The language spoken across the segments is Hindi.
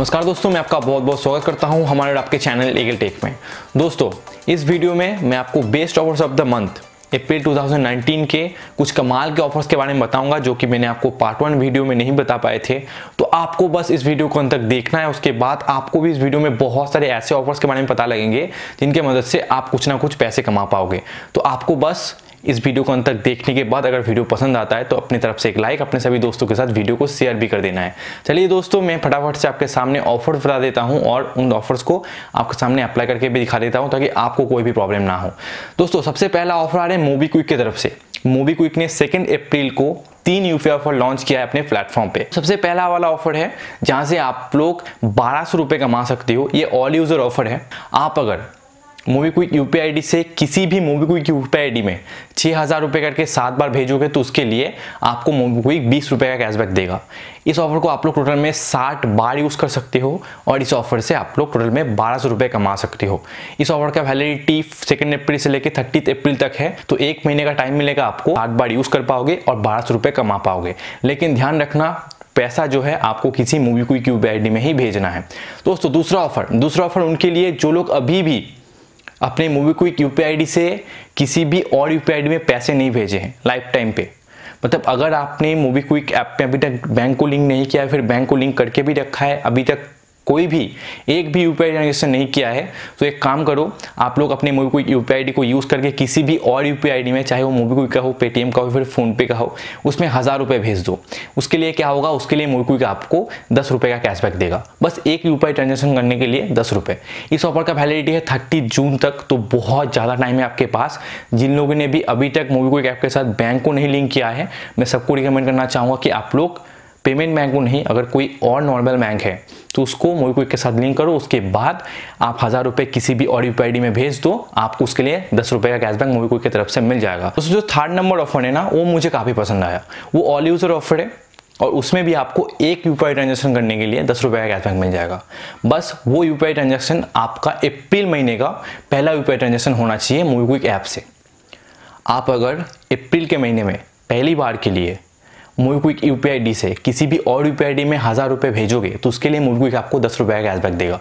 नमस्कार दोस्तों, मैं आपका बहुत बहुत स्वागत करता हूँ हमारे आपके चैनल लीगल टेक में। दोस्तों, इस वीडियो में मैं आपको best offers of the month April 2019 के कुछ कमाल के ऑफर्स के बारे में बताऊँगा, जो कि मैंने आपको पार्ट वन वीडियो में नहीं बता पाए थे। तो आपको बस इस वीडियो को अंत तक देखना है, उसके बाद आपको भी इस वीडियो में बहुत सारे ऐसे ऑफर्स के बारे में पता लगेंगे, जिनके मदद से आप कुछ ना कुछ पैसे कमा पाओगे। तो आपको बस इस वीडियो को अंत तक देखने के बाद अगर वीडियो पसंद आता है तो अपनी तरफ़ से एक लाइक अपने सभी दोस्तों के साथ वीडियो को शेयर भी कर देना है। चलिए दोस्तों, मैं फटाफट से आपके सामने ऑफ़र बता देता हूँ और उन ऑफर्स को आपके सामने अप्लाई करके भी दिखा देता हूँ ताकि आपको कोई भी प्रॉब्लम ना हो। दोस्तों, सबसे पहला ऑफ़र आ रहा है मूवी क्विक की तरफ़ से। मूवी क्विक ने सेकेंड अप्रैल को तीन यूपीआई ऑफ़र लॉन्च किया है अपने प्लेटफॉर्म पे। सबसे पहला वाला ऑफ़र है, जहाँ से आप लोग बारह सौ रुपए कमा सकते हो। ये ऑल यूज़र ऑफ़र है। आप अगर मूवी क्विक यूपीआई आईडी से किसी भी मूवी क्विक यूपीआई आईडी में छः हज़ार रुपये करके सात बार भेजोगे तो उसके लिए आपको मूवी क्विक बीस रुपये का कैशबैक देगा। इस ऑफ़र को आप लोग टोटल में साठ बार यूज़ कर सकते हो और इस ऑफ़र से आप लोग टोटल में बारह सौ रुपये कमा सकते हो। इस ऑफ़र का वैलिडिटी सेकेंड अप्रैल से लेकर थर्टी अप्रैल तक है तो एक महीने का टाइम मिलेगा आपको। साठ बार यूज़ कर पाओगे और बारह सौ रुपये कमा पाओगे। लेकिन ध्यान रखना, पैसा जो है आपको किसी मूवी यूपीआई आईडी में ही भेजना है। दोस्तों, दूसरा ऑफ़र दूसरा ऑफ़र उनके लिए जो लोग अभी भी अपने मूवी क्विक यूपीआईडी से किसी भी और यू पी में पैसे नहीं भेजे हैं लाइफ टाइम पे। मतलब अगर आपने मूवी क्विक ऐप में अभी तक बैंक को लिंक नहीं किया है फिर बैंक को लिंक करके भी रखा है, अभी तक कोई भी, एक भी यूपीआई ट्रांजेक्शन नहीं किया है। तो एक काम करो, आप लोग अपने मूवी क्विक यूपीआई को यूज़ करके किसी भी और यूपीआई में, चाहे वो मूवी क्विक का हो पेटीएम का हो फिर फोनपे का हो उसमें हज़ार रुपये भेज दो। उसके लिए क्या होगा? उसके लिए मूवी क्विक आपको दस रुपये का कैशबैक देगा। बस एक यूपीआई ट्रांजेक्शन करने के लिए दस रुपये इस ऑफ़र का वैलिडिटी है थर्टी जून तक तो बहुत ज़्यादा टाइम है आपके पास। जिन लोगों ने भी अभी तक मूवी क्विक ऐप के साथ बैंक को नहीं लिंक किया है, मैं सबको रिकमेंड करना चाहूँगा कि आप लोग पेमेंट बैंक को नहीं, अगर कोई और नॉर्मल बैंक है तो उसको मोबिक्विक के साथ लिंक करो, उसके बाद आप हज़ार रुपये किसी भी और यूपीआईडी में भेज दो, आपको उसके लिए दस रुपये का कैशबैक मोबिक्विक की तरफ़ से मिल जाएगा। तो जो थर्ड नंबर ऑफ़र है ना, वो मुझे काफ़ी पसंद आया। वो ऑल यूज़र ऑफ़र है, और उसमें भी आपको एक यूपीआई ट्रांजेक्शन करने के लिए दस रुपये का कैशबैक मिल जाएगा। बस वो यूपीआई ट्रांजेक्शन आपका अप्रैल महीने का पहला यूपीआई ट्रांजेक्शन होना चाहिए मोबिक्विक ऐप से। आप अगर अप्रैल के महीने में पहली बार के लिए मूवी यू पी से किसी भी और यू पी में हज़ार रुपये भेजोगे तो उसके लिए मोबीक्विक आपको दस रुपये का कैशबैक देगा।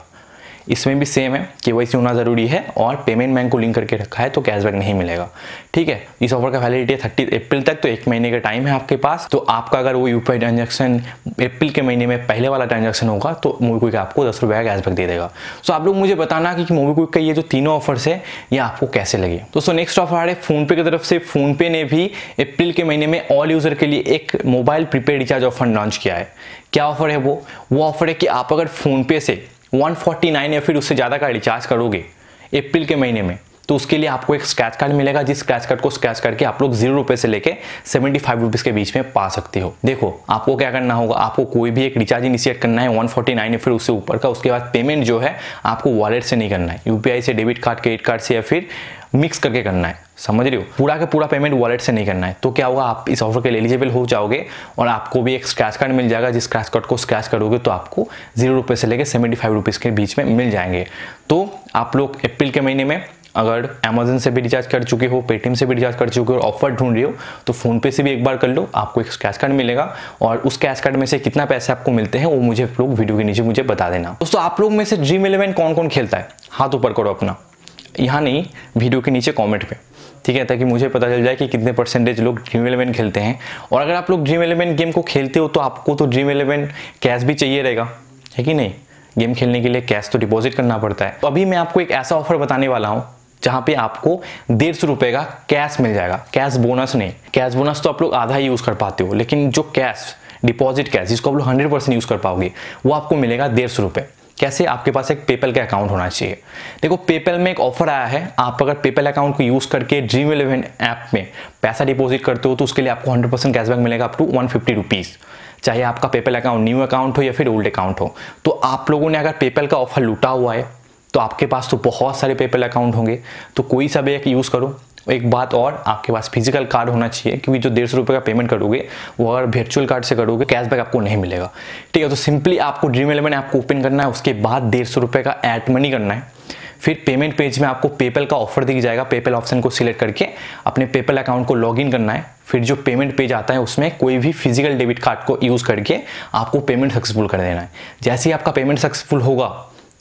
इसमें भी सेम है कि वैसे होना ज़रूरी है और पेमेंट बैंक को लिंक करके रखा है तो कैशबैक नहीं मिलेगा। ठीक है, इस ऑफ़र का वैलिडिटी है थर्टी अप्रैल तक तो एक महीने का टाइम है आपके पास। तो आपका अगर वो यूपीआई ट्रांजेक्शन अप्रैल के महीने में पहले वाला ट्रांजेक्शन होगा तो मूवी क्विक आपको दस रुपये का कैशबैक दे देगा। सो आप लोग मुझे बताना कि मूवी क्विक का ये जो तीनों ऑफर्स है, ये आपको कैसे लगे? दोस्तों नेक्स्ट ऑफ़र आ रहे फोनपे की तरफ़ से। फोनपे ने भी अप्रैल के महीने में ऑल यूज़र के लिए एक mobile prepaid recharge offer launch किया है। क्या ऑफ़र है वो? वो ऑफ़र है कि आप अगर फोनपे से 149 या फिर उससे ज़्यादा का रिचार्ज करोगे अप्रैल के महीने में तो उसके लिए आपको एक स्क्रैच कार्ड मिलेगा, जिस स्क्रैच कार्ड को स्क्रैच करके आप लोग ज़ीरो रुपए से लेके सेवेंटी फाइव रुपीज़ के बीच में पा सकते हो। देखो, आपको क्या करना होगा, आपको कोई भी एक रिचार्ज इनिशिएट करना है 149 या फिर उससे ऊपर का, उसके बाद पेमेंट जो है आपको वॉलेट से नहीं करना है। यूपीआई से डेबिट कार्ड क्रेडिट कार्ड से या फिर मिक्स करके करना है। समझ रहे हो? पूरा का पूरा पेमेंट वॉलेट से नहीं करना है। तो क्या होगा, आप इस ऑफ़र के लिए एलिजिबल हो जाओगे और आपको भी एक स्क्रैच कार्ड मिल जाएगा। जिस स्क्रैच कार्ड को स्क्रैच करोगे तो आपको ज़ीरो रुपये से लेकर सेवेंटी फाइव रुपीज़ के बीच में मिल जाएँगे। तो आप लोग अप्रैल के महीने में अगर अमेजन से भी रिचार्ज कर चुके हो पेटीएम से भी रिचार्ज कर चुके हो और ऑफ़र ढूंढ रहे हो तो फ़ोन पे से भी एक बार कर लो। आपको एक कैश कार्ड मिलेगा और उस कैश कार्ड में से कितना पैसे आपको मिलते हैं, वो मुझे लोग वीडियो के नीचे मुझे बता देना। दोस्तों, आप लोग में से ड्रीम इलेवन कौन कौन खेलता है? हाथ ऊपर करो अपना। यहाँ नहीं वीडियो के नीचे कॉमेंट पे। ठीक है, ताकि मुझे पता चल जाए कि कितने परसेंटेज लोग ड्रीम इलेवन खेलते हैं। और अगर आप लोग ड्रीम इलेवन गेम को खेलते हो तो आपको तो ड्रीम इलेवन कैश भी चाहिए रहेगा। है कि नहीं? गेम खेलने के लिए कैश तो डिपॉजिट करना पड़ता है। तो अभी मैं आपको एक ऐसा ऑफ़र बताने वाला हूँ, जहाँ पे आपको डेढ़ सौ का कैश मिल जाएगा। कैश बोनस नहीं। कैश बोनस तो आप लोग आधा ही यूज़ कर पाते हो, लेकिन जो कैश डिपॉजिट कैश जिसको आप लोग हंड्रेड परसेंट यूज़ कर पाओगे, वो आपको मिलेगा डेढ़ सौ रुपए। कैसे आपके पास एक पेपल का अकाउंट होना चाहिए? देखो पेपल में एक ऑफ़र आया है, आप अगर पेपल अकाउंट को यूज़ करके ड्रीम इलेवन ऐप में पैसा डिपॉजिट करते हो तो उसके लिए आपको हंड्रेड परसेंट कैशबैक मिलेगा up to one fifty rupees चाहे आपका पेपल अकाउंट न्यू अकाउंट हो या फिर ओल्ड अकाउंट हो। तो आप लोगों ने अगर पेपल का ऑफ़र लूटा हुआ है तो आपके पास तो बहुत सारे पेपल अकाउंट होंगे। तो कोई सा भी एक यूज़ करो। एक बात और, आपके पास फ़िज़िकल कार्ड होना चाहिए क्योंकि जो डेढ़ सौ का पेमेंट करोगे, वो अगर वर्चुअल कार्ड से करोगे कैशबैक आपको नहीं मिलेगा। ठीक है तो सिंपली आपको ड्रीम इलेवन ऐप को ओपन करना है, उसके बाद डेढ़ सौ का एड मनी करना है। फिर पेमेंट पेज में आपको पेपल का ऑफ़र दिख जाएगा पेपल ऑप्शन को सिलेक्ट करके अपने पेपल अकाउंट को लॉगिन करना है। फिर जो पेमेंट पेज आता है, उसमें कोई भी फ़िज़िकल डेबिट कार्ड को यूज़ करके आपको पेमेंट सक्सेसफुल कर देना है। जैसे ही आपका पेमेंट सक्सेसफुल होगा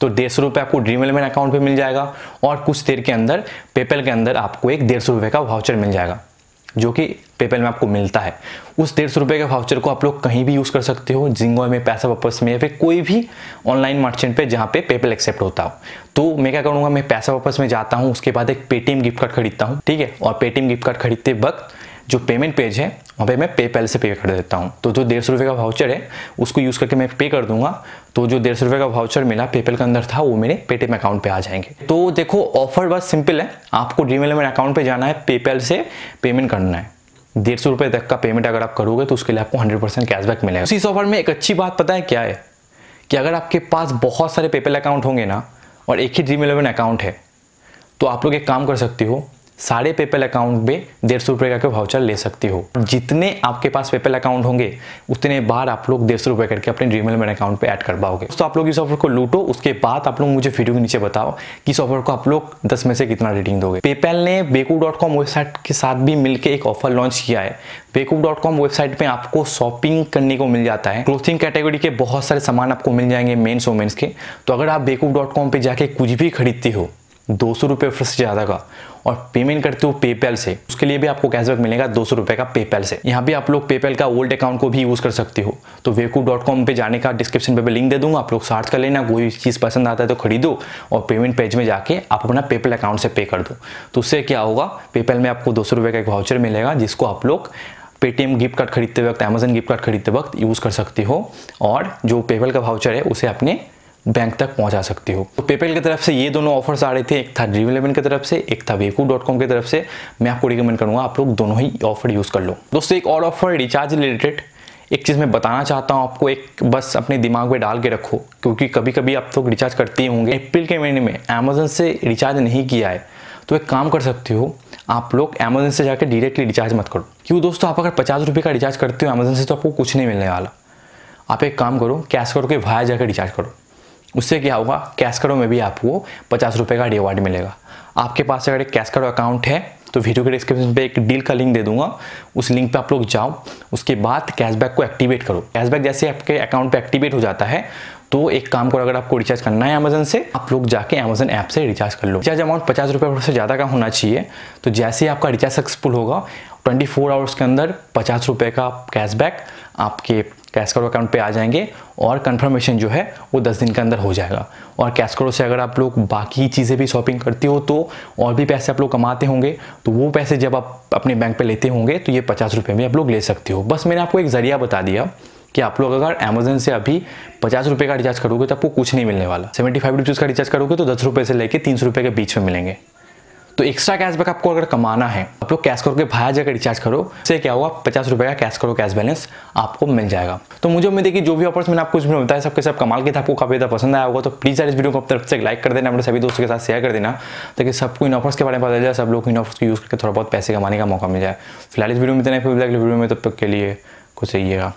तो डेढ़ सौ आपको ड्रीम एलेवन अकाउंट पे मिल जाएगा और कुछ देर के अंदर पेपल के अंदर आपको एक डेढ़ सौ का वाउचर मिल जाएगा, जो कि पेपल में आपको मिलता है। उस डेढ़ सौ के वाउचर को आप लोग कहीं भी यूज़ कर सकते हो जिंगो में, पैसा वापस में, या फिर कोई भी ऑनलाइन मर्चेंट पे जहाँ पे पेपल एक्सेप्ट होता हो। तो मैं क्या करूँगा, मैं पैसा वापस में जाता हूँ, उसके बाद एक पेटीएम गिफ्ट कार्ड खरीदता हूँ, ठीक है? और पेटीएम गिफ्ट कार्ड खरीदते वक्त जो पेमेंट पेज है, वहाँ पे मैं पेपैल से पे कर देता हूँ। तो जो डेढ़ सौ रुपये का वाउचर है, उसको यूज़ करके मैं पे कर दूँगा। तो जो डेढ़ सौ रुपये का वाउचर मिला पेपल के अंदर था, वो मेरे पेटीएम अकाउंट पे आ जाएँगे। तो देखो ऑफ़र बस सिंपल है। आपको ड्रीम इलेवन अकाउंट पे जाना है पेपैल से पेमेंट करना है। डेढ़ सौ रुपये तक का पेमेंट अगर आप करोगे तो उसके लिए आपको हंड्रेड परसेंट कैशबैक मिलेगा। इस ऑफ़र में एक अच्छी बात पता है क्या है? कि अगर आपके पास बहुत सारे पेपल अकाउंट होंगे ना, और एक ही ड्रीम इलेवन अकाउंट है तो आप लोग एक काम कर सकते हो सारे पेपल अकाउंट में डेढ़ सौ रुपये का वाउचर ले सकते हो। जितने आपके पास पेपल अकाउंट होंगे, उतने बार आप लोग डेढ़ सौ रुपये करके अपने ड्रीम इलेवन अकाउंट पे ऐड कर पाओगे। तो आप लोग इस ऑफ़र को लूटो, उसके बाद आप लोग मुझे वीडियो के नीचे बताओ कि इस ऑफ़र को आप लोग दस में से कितना रेटिंग दोगे। पेपैल ने बेकू वेबसाइट के साथ भी मिलकर एक ऑफ़र लॉन्च किया है। बेकूफ डॉट कॉम वेबसाइट पे आपको शॉपिंग करने को मिल जाता है। क्लोथिंग कैटेगरी के बहुत सारे सामान आपको मिल जाएँगे मेन्स वोमेंस के। तो अगर आप बेकूफ डॉट कॉम पर जाके कुछ भी खरीदते हो दो सौ रुपये से ज़्यादा का और पेमेंट करते हो पेपैल से, उसके लिए भी आपको कैशबैक मिलेगा दो सौ रुपये का पेपैल से। यहाँ भी आप लोग पेपैल का ओल्ड अकाउंट को भी यूज़ कर सकते हो। तो वेकू डॉट कॉम पर जाने का डिस्क्रिप्शन पे लिंक दे दूँगा, आप लोग सर्च कर लेना, कोई चीज़ पसंद आता है तो खरीदो और पेमेंट पेज में जाके आप अपना पेपल अकाउंट से पे कर दो। तो उससे क्या होगा पेपैल में आपको दो सौ रुपये का एक वाउचर मिलेगा, जिसको आप लोग पेटीएम गिफ्ट कार्ड खरीदते वक्त अमेजन गिफ्ट कार्ड खरीदते वक्त यूज़ कर सकते हो। और जो पेपल का वाउचर है, उसे अपने बैंक तक पहुँचा सकते हो। तो पेपल की तरफ़ से ये दोनों ऑफर्स आ रहे थे। एक था ड्रीम इलेवन की तरफ़ से, एक था वेकू डॉट कॉम की तरफ़ से। मैं आपको रिकमेंड करूँगा, आप लोग दोनों ही ऑफ़र यूज़ कर लो। दोस्तों, एक और ऑफ़र रिचार्ज रिलेटेड एक चीज़ मैं बताना चाहता हूँ आपको, एक बस अपने दिमाग में डाल के रखो, क्योंकि कभी कभी आप लोग तो रिचार्ज करते ही होंगे। अप्रैल के महीने में अमेजन से रिचार्ज नहीं किया है। तो एक काम कर सकते हो, आप लोग अमेजन से जाकर डायरेक्टली रिचार्ज मत करो। क्यों दोस्तों, आप अगर पचास रुपये का रिचार्ज करते हो अमेजन से तो आपको कुछ नहीं मिलने वाला। आप एक काम करो कैश करो के भाया जाकर रिचार्ज करो। उससे क्या होगा? कैश करो में भी आपको पचास रुपये का रिवार्ड मिलेगा। आपके पास अगर एक कैश करो अकाउंट है तो वीडियो के डिस्क्रिप्शन पे एक डील का लिंक दे दूँगा। उस लिंक पे आप लोग जाओ, उसके बाद कैशबैक को एक्टिवेट करो। कैशबैक जैसे आपके अकाउंट पे एक्टिवेट हो जाता है तो एक काम करो, अगर आपको रिचार्ज करना है अमेजन से, आप लोग जाके अमेजन ऐप से रिचार्ज कर लो। रिचार्ज अमाउंट पचास रुपये से ज़्यादा का होना चाहिए। तो जैसे ही आपका रिचार्ज सक्सेसफुल होगा 24 आवर्स के अंदर पचास रुपये का कैशबैक आपके कैश करो अकाउंट पे आ जाएँगे और कंफर्मेशन जो है वो 10 दिन के अंदर हो जाएगा। और कैश करो से अगर आप लोग बाकी चीज़ें भी शॉपिंग करते हो तो और भी पैसे आप लोग कमाते होंगे तो वो पैसे जब आप अपने बैंक पे लेते होंगे तो ये पचास रुपये भी आप लोग ले सकते हो। बस मैंने आपको एक ज़रिया बता दिया कि आप लोग अगर अमेजन से अभी पचास रुपये का रिचार्ज करोगे तो आपको कुछ नहीं मिलने वाला। सेवेंटी फाइव रुपीज़ का रिचार्ज करोगे तो दस रुपये से लेकर तीन सौ रुपये के बीच में मिलेंगे। तो एक्स्ट्रा कैशबैक आपको अगर कमाना है, आप लोग कैश करो के भाया जाकर रिचार्ज करो से क्या होगा, पचास रुपए का कैश करो कैश बैलेंस आपको मिल जाएगा। तो मुझे उम्मीद है कि जो भी ऑफर्स मैंने आपको इसमें बताया, सबके सब कमाल के थे, आपको काफ़ी ज़्यादा पसंद आया होगा तो प्लीज़ यार इस वीडियो को तरफ़ से लाइक कर देना, अपने सभी दोस्तों के साथ शेयर कर देना, ताकि सबको इन ऑफर्स के बारे में पता जाए, सब लोग इन ऑफर्स को यूज़ करके थोड़ा बहुत पैसे कमाने का मौका मिल जाए। फ़िलहाल इस वीडियो में इतना वीडियो में तब तक के लिए कुछ रहिएगा।